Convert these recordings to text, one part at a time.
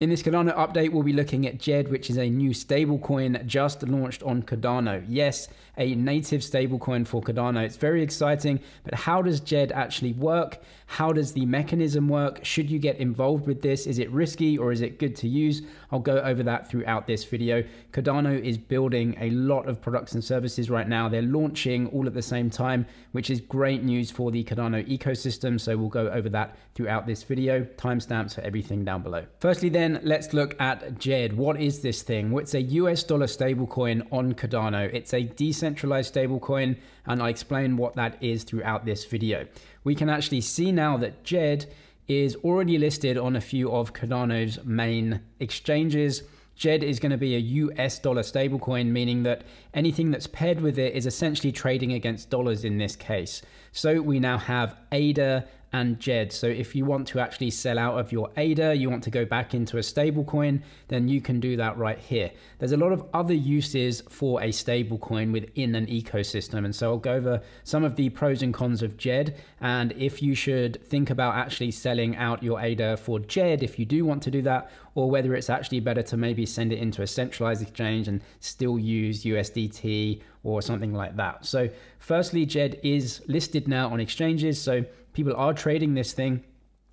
In this Cardano update, we'll be looking at DJED, which is a new stablecoin just launched on Cardano. Yes, a native stablecoin for Cardano. It's very exciting, but how does DJED actually work? How does the mechanism work? Should you get involved with this? Is it risky or is it good to use? I'll go over that throughout this video. Cardano is building a lot of products and services right now. They're launching all at the same time, which is great news for the Cardano ecosystem. So we'll go over that throughout this video. Timestamps for everything down below. Firstly, then, let's look at DJED. What is this thing? It's a US dollar stablecoin on Cardano. It's a decentralized stablecoin, and I'll explain what that is throughout this video. We can actually see now that DJED is already listed on a few of Cardano's main exchanges. DJED is going to be a US dollar stablecoin, meaning that anything that's paired with it is essentially trading against dollars in this case. So we now have ADA and DJED. So if you want to actually sell out of your ADA, you want to go back into a stablecoin, then you can do that right here. There's a lot of other uses for a stablecoin within an ecosystem. And so I'll go over some of the pros and cons of DJED and if you should think about actually selling out your ADA for DJED if you do want to do that, or whether it's actually better to maybe send it into a centralized exchange and still use USDT or something like that. So firstly, DJED is listed now on exchanges. So people are trading this thing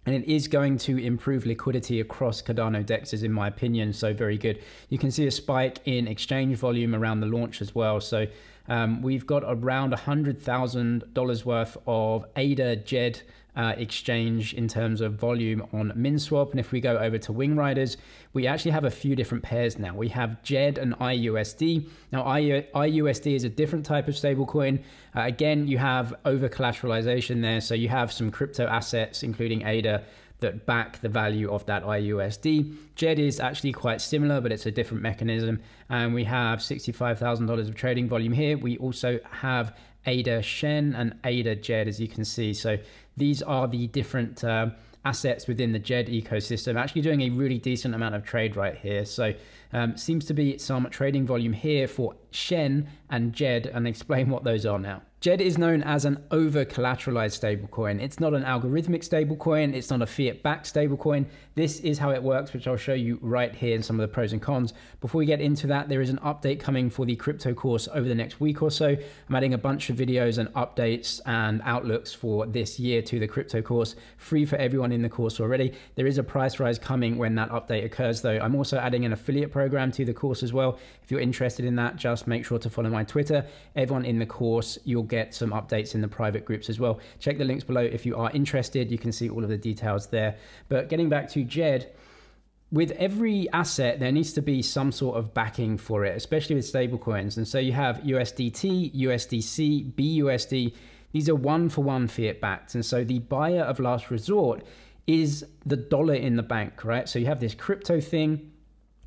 and it is going to improve liquidity across Cardano dexes, in my opinion. So very good. You can see a spike in exchange volume around the launch as well. So um, we've got around $100,000 worth of ADA DJED uh, exchange in terms of volume on MinSwap. And if we go over to WingRiders, we actually have a few different pairs now. We have DJED and IUSD. Now, IUSD is a different type of stablecoin. Uh, again, you have over collateralization there. So you have some crypto assets, including ADA, that back the value of that IUSD. DJED is actually quite similar, but it's a different mechanism. And we have $65,000 of trading volume here. We also have ADA Shen and ADA DJED, as you can see. So these are the different uh, assets within the DJED ecosystem, actually doing a really decent amount of trade right here. So um, seems to be some trading volume here for Shen and DJED, and explain what those are now. DJED is known as an over collateralized stablecoin. It's not an algorithmic stablecoin, it's not a fiat backed stablecoin. This is how it works, which I'll show you right here in some of the pros and cons. Before we get into that, there is an update coming for the crypto course over the next week or so. I'm adding a bunch of videos and updates and outlooks for this year to the crypto course, free for everyone in the course already. There is a price rise coming when that update occurs, though. I'm also adding an affiliate program to the course as well. If you're interested in that, just make sure to follow my Twitter. Everyone in the course, you'll get some updates in the private groups as well. Check the links below if you are interested. You can see all of the details there. But getting back to DJED, with every asset, there needs to be some sort of backing for it, especially with stablecoins. And so you have USDT, USDC, BUSD. These are one for one fiat backed. And so the buyer of last resort is the dollar in the bank, right? So you have this crypto thing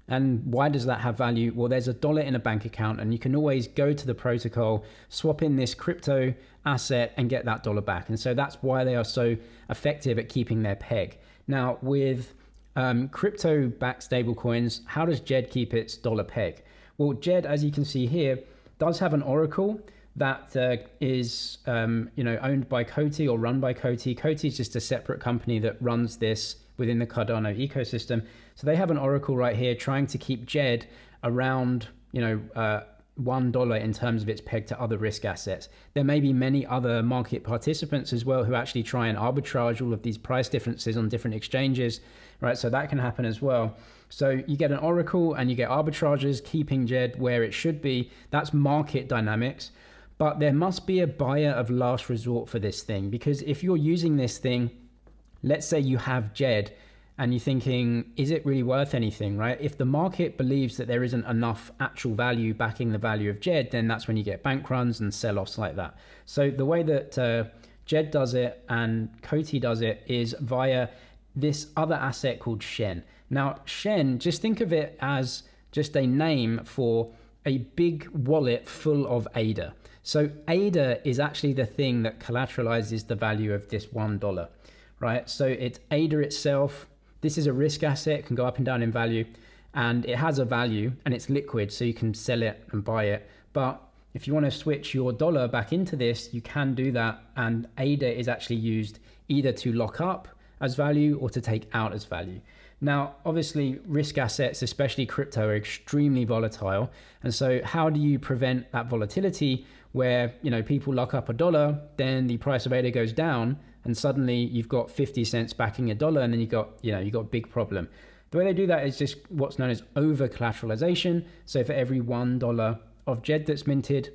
and why does that have value? Well, there's a dollar in a bank account, and you can always go to the protocol, swap in this crypto asset, and get that dollar back. And so that's why they are so effective at keeping their peg. Now, with um, crypto backed stablecoins, how does DJED keep its dollar peg? Well, DJED, as you can see here, does have an oracle that uh, is um, you know owned by COTI or run by COTI. COTI is just a separate company that runs this within the Cardano ecosystem. So they have an oracle right here trying to keep DJED around, you know, uh, one dollar in terms of its peg to other risk assets. There may be many other market participants as well who actually try and arbitrage all of these price differences on different exchanges, right? So that can happen as well. So you get an oracle and you get arbitragers keeping DJED where it should be. That's market dynamics. But there must be a buyer of last resort for this thing because if you're using this thing let's say you have DJED and you're thinking, is it really worth anything, right? If the market believes that there isn't enough actual value backing the value of DJED, then that's when you get bank runs and sell offs like that. So the way that uh, DJED does it and COTI does it is via this other asset called Shen. Now, Shen, just think of it as just a name for a big wallet full of ADA. So ADA is actually the thing that collateralizes the value of this $1 right? So it's ADA itself. This is a risk asset, can go up and down in value, and it has a value and it's liquid, so you can sell it and buy it. But if you want to switch your dollar back into this, you can do that. And ADA is actually used either to lock up as value or to take out as value. Now, obviously, risk assets, especially crypto, are extremely volatile. And so, how do you prevent that volatility where you know people lock up a dollar, then the price of ADA goes down, and suddenly you've got 50 cents backing a dollar, and then you've got you know you've got a big problem. The way they do that is just what's known as over collateralization. So for every one dollar of DJED that's minted,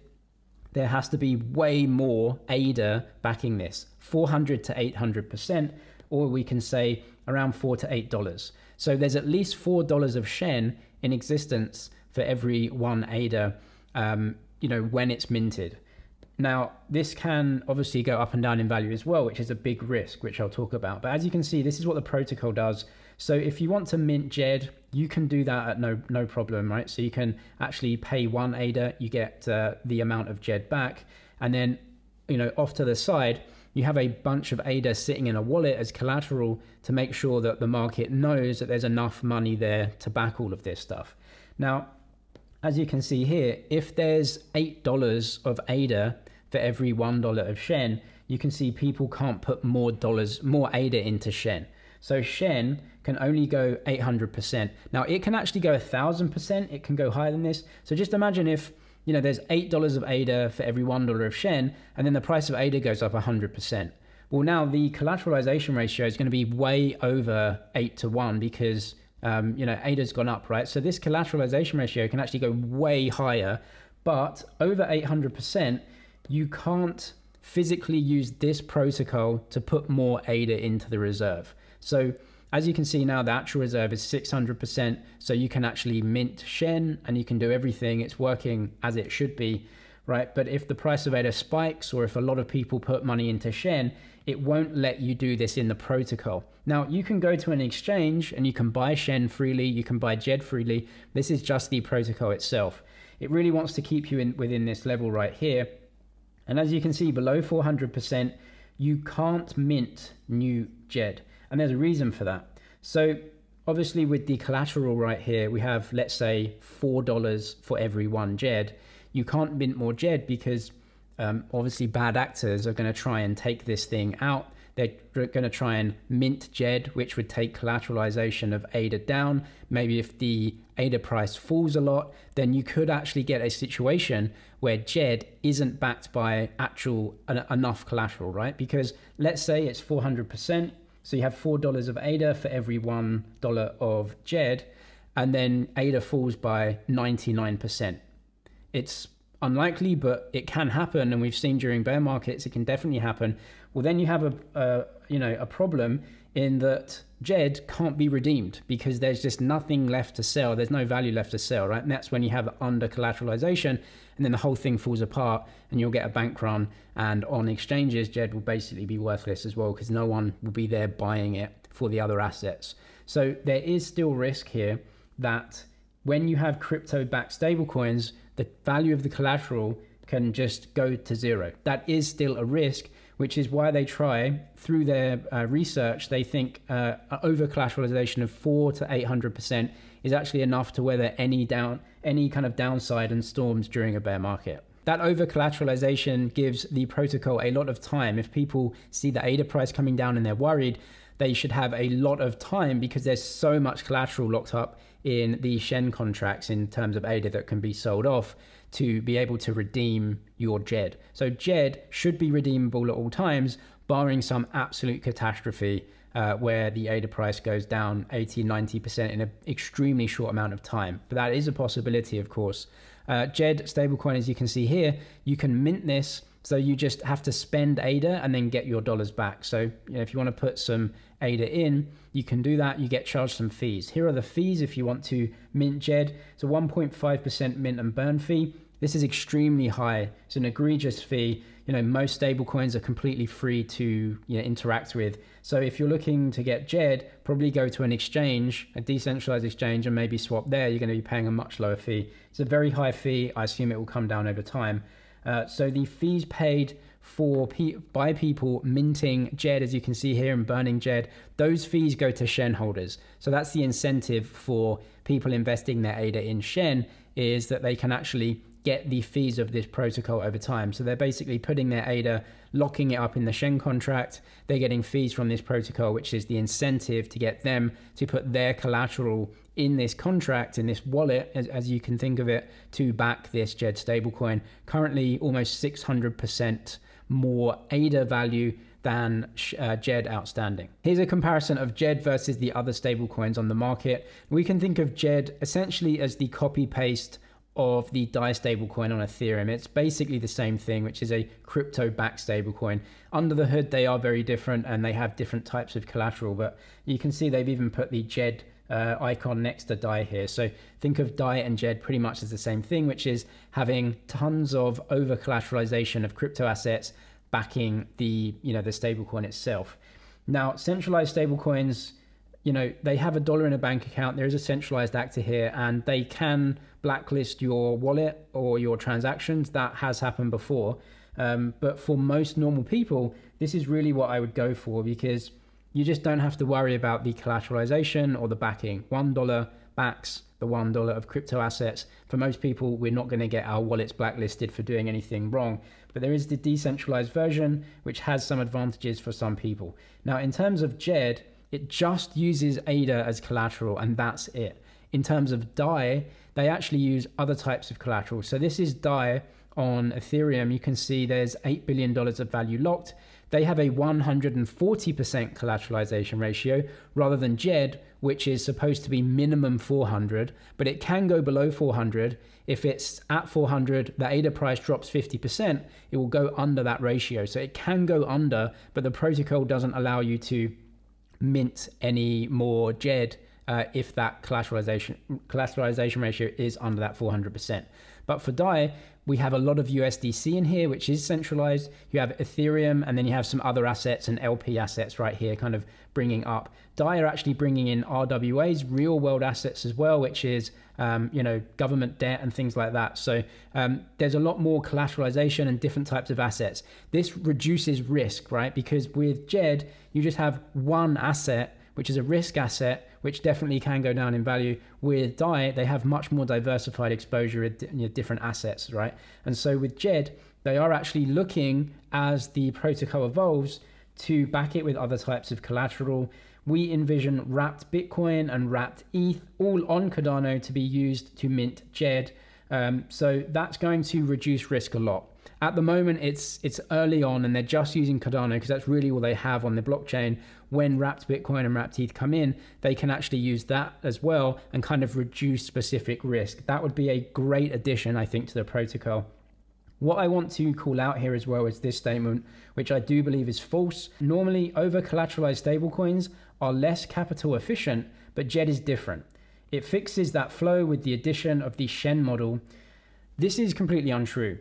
there has to be way more ADA backing this, 400 to 800 percent, or we can say around four to eight dollars. So there's at least four dollars of Shen in existence for every one ADA, um, you know, when it's minted. Now, this can obviously go up and down in value as well, which is a big risk, which I'll talk about. But as you can see, this is what the protocol does. So if you want to mint DJED, you can do that at no no problem, right? So you can actually pay one ADA, you get uh, the amount of DJED back, and then you know off to the side, you have a bunch of ADA sitting in a wallet as collateral to make sure that the market knows that there's enough money there to back all of this stuff. Now, as you can see here, if there's $8 of ADA for every $1 of Shen, you can see people can't put more dollars, more ADA into Shen. So Shen can only go 800%. Now it can actually go 1000%, it can go higher than this. So just imagine if, you know, there's $8 of ADA for every $1 of Shen, and then the price of ADA goes up 100%. Well, now the collateralization ratio is going to be way over 8 to 1 because um, you know, ADA's gone up, right? So this collateralization ratio can actually go way higher, but over 800%, you can't physically use this protocol to put more ADA into the reserve. So as you can see now, the actual reserve is 600%. So you can actually mint Shen and you can do everything. It's working as it should be, right? But if the price of ADA spikes or if a lot of people put money into Shen, it won't let you do this in the protocol. Now, you can go to an exchange and you can buy Shen freely, you can buy DJED freely. This is just the protocol itself. It really wants to keep you in, within this level right here. And as you can see, below 400%, you can't mint new DJED. And there's a reason for that. So obviously with the collateral right here, we have, let's say, $4 for every one DJED. You can't mint more DJED because um, obviously bad actors are going to try and take this thing out. They're going to try and mint DJED, which would take collateralization of ADA down. Maybe if the ADA price falls a lot, then you could actually get a situation where DJED isn't backed by actual enough collateral, right? Because let's say it's 400%, so you have $4 of ADA for every $1 of DJED, and then ADA falls by 99%. It's unlikely, but it can happen, and we've seen during bear markets it can definitely happen. Well, then you have a, a you know a problem in that DJED can't be redeemed because there's just nothing left to sell. There's no value left to sell, right? And that's when you have under collateralization, and then the whole thing falls apart, and you'll get a bank run. And on exchanges, DJED will basically be worthless as well because no one will be there buying it for the other assets. So there is still risk here that when you have crypto-backed stablecoins, the value of the collateral can just go to zero. That is still a risk, which is why they try through their uh, research. They think uh, over collateralization of four to eight hundred percent is actually enough to weather any down any kind of downside and storms during a bear market. That over collateralization gives the protocol a lot of time. If people see the ADA price coming down and they're worried, they should have a lot of time because there's so much collateral locked up in the Shen contracts in terms of ADA that can be sold off to be able to redeem your DJED. So DJED should be redeemable at all times, barring some absolute catastrophe uh, where the ADA price goes down 80, 90% in an extremely short amount of time. But that is a possibility, of course. Uh, DJED stablecoin, as you can see here, you can mint this. So you just have to spend ADA and then get your dollars back. So you know, if you want to put some ADA in, you can do that. You get charged some fees. Here are the fees if you want to mint DJED. It's a 1.5% mint and burn fee. This is extremely high. It's an egregious fee. You know, most stablecoins are completely free to you know, interact with. So if you're looking to get DJED, probably go to an exchange, a decentralized exchange, and maybe swap there. You're going to be paying a much lower fee. It's a very high fee. I assume it will come down over time. Uh, so the fees paid for pe- by people minting DJED, as you can see here, and burning DJED, those fees go to Shen holders. So that's the incentive for people investing their ADA in Shen is that they can actually get the fees of this protocol over time. So they're basically putting their ADA, locking it up in the Shen contract. They're getting fees from this protocol, which is the incentive to get them to put their collateral in this contract, in this wallet, as, as you can think of it, to back this DJED stablecoin. Currently, almost 600% more ADA value than uh, DJED outstanding. Here's a comparison of DJED versus the other stablecoins on the market. We can think of DJED essentially as the copy paste of the DAI stablecoin on Ethereum. It's basically the same thing, which is a crypto backed stablecoin. Under the hood, they are very different and they have different types of collateral, but you can see they've even put the DJED uh, icon next to DAI here. So think of DAI and DJED pretty much as the same thing, which is having tons of over collateralization of crypto assets backing the you know the stablecoin itself. Now, centralized stablecoins, you know, they have a dollar in a bank account. There is a centralized actor here, and they can blacklist your wallet or your transactions. That has happened before. Um, but for most normal people, this is really what I would go for because you just don't have to worry about the collateralization or the backing. One dollar backs the one dollar of crypto assets. For most people, we're not going to get our wallets blacklisted for doing anything wrong. But there is the decentralized version, which has some advantages for some people. Now, in terms of DJED, it just uses ADA as collateral, and that's it. In terms of DAI, they actually use other types of collateral. So this is DAI on Ethereum. You can see there's $8 billion of value locked they have a 140% collateralization ratio rather than DJED, which is supposed to be minimum 400, but it can go below 400. If it's at 400, the ADA price drops 50%, it will go under that ratio. So it can go under, but the protocol doesn't allow you to mint any more DJED uh, if that collateralization collateralization ratio is under that 400%. But for DAI, we have a lot of USDC in here, which is centralized. You have Ethereum, and then you have some other assets and LP assets right here, kind of bringing up. DAI are actually bringing in RWAs, real world assets as well, which is um, you know government debt and things like that. So um, there's a lot more collateralization and different types of assets. This reduces risk, right? Because with DJED, you just have one asset, which is a risk asset which definitely can go down in value. With DAI, they have much more diversified exposure in different assets, right? And so with DJED, they are actually looking as the protocol evolves to back it with other types of collateral. We envision wrapped Bitcoin and wrapped ETH all on Cardano to be used to mint DJED. Um, so that's going to reduce risk a lot. At the moment, it's it's early on, and they're just using Cardano because that's really all they have on the blockchain. When Wrapped Bitcoin and Wrapped ETH come in, they can actually use that as well and kind of reduce specific risk. That would be a great addition, I think, to the protocol. What I want to call out here as well is this statement, which I do believe is false. Normally, over collateralized stablecoins are less capital efficient, but DJED is different. It fixes that flow with the addition of the Shen model. This is completely untrue.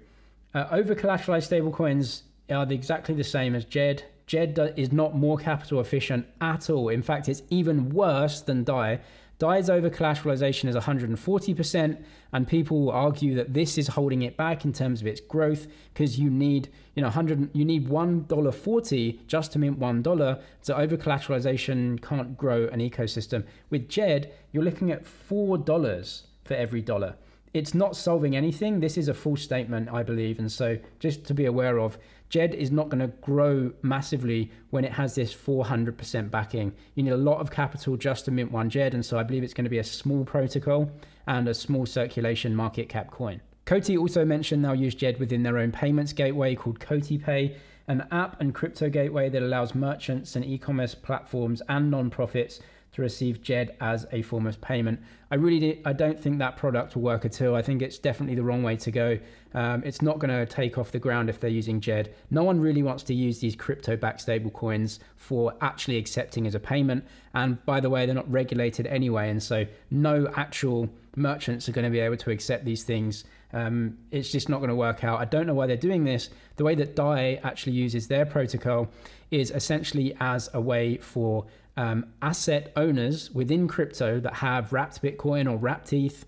Uh, over collateralized stablecoins are exactly the same as DJED. DJED is not more capital efficient at all. In fact, it's even worse than DAI. DAI's over collateralization is 140%, and people argue that this is holding it back in terms of its growth because you need, you know, 100, you need $1.40 just to mint $1. So over collateralization can't grow an ecosystem. With DJED, you're looking at $4 for every dollar it's not solving anything. This is a false statement, I believe. And so, just to be aware of, DJED is not going to grow massively when it has this 400% backing. You need a lot of capital just to mint one DJED. And so, I believe it's going to be a small protocol and a small circulation market cap coin. COTI also mentioned they'll use DJED within their own payments gateway called COTI Pay, an app and crypto gateway that allows merchants and e commerce platforms and nonprofits to receive DJED as a form of payment. I really did, I don't think that product will work at all. I think it's definitely the wrong way to go. Um, it's not going to take off the ground if they're using DJED. No one really wants to use these crypto-backed stable coins for actually accepting as a payment. And by the way, they're not regulated anyway, and so no actual merchants are going to be able to accept these things. Um, it's just not going to work out. I don't know why they're doing this. The way that DAI actually uses their protocol is essentially as a way for um, asset owners within crypto that have wrapped Bitcoin or wrapped ETH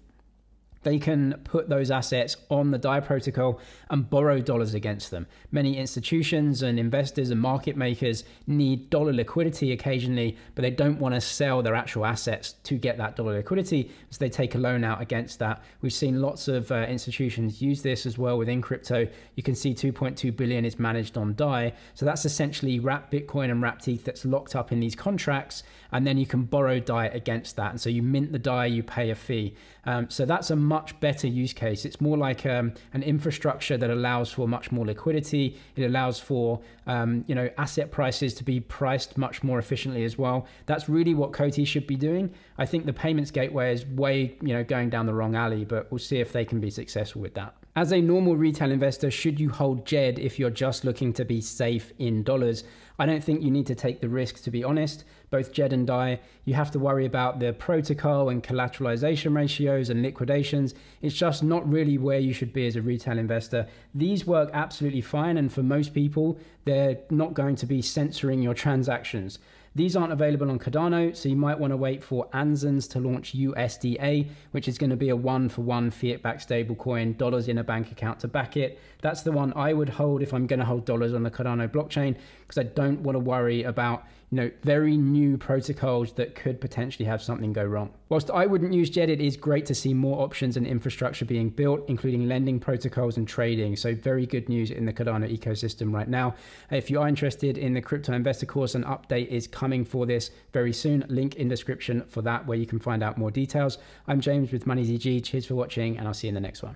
they can put those assets on the DAI protocol and borrow dollars against them. Many institutions and investors and market makers need dollar liquidity occasionally, but they don't want to sell their actual assets to get that dollar liquidity, so they take a loan out against that. We've seen lots of uh, institutions use this as well within crypto. You can see 2.2 billion is managed on DAI, so that's essentially wrapped Bitcoin and wrapped ETH that's locked up in these contracts, and then you can borrow DAI against that. And so you mint the DAI, you pay a fee. Um, so that's a much better use case. It's more like um, an infrastructure that allows for much more liquidity. It allows for um, you know asset prices to be priced much more efficiently as well. That's really what COTI should be doing. I think the payments gateway is way you know going down the wrong alley, but we'll see if they can be successful with that. As a normal retail investor, should you hold DJED if you're just looking to be safe in dollars? I don't think you need to take the risk, to be honest. Both DJED and DAI, you have to worry about the protocol and collateralization ratios and liquidations. It's just not really where you should be as a retail investor. These work absolutely fine, and for most people, they're not going to be censoring your transactions. These aren't available on Cardano, so you might want to wait for Anzens to launch USDA, which is going to be a one for one fiat backed stablecoin, dollars in a bank account to back it. That's the one I would hold if I'm going to hold dollars on the Cardano blockchain because I don't want to worry about you know, very new protocols that could potentially have something go wrong. Whilst I wouldn't use DJED, it is great to see more options and infrastructure being built, including lending protocols and trading. So, very good news in the Cardano ecosystem right now. If you are interested in the crypto investor course, an update is coming for this very soon. Link in description for that, where you can find out more details. I'm James with MoneyZG. Cheers for watching, and I'll see you in the next one.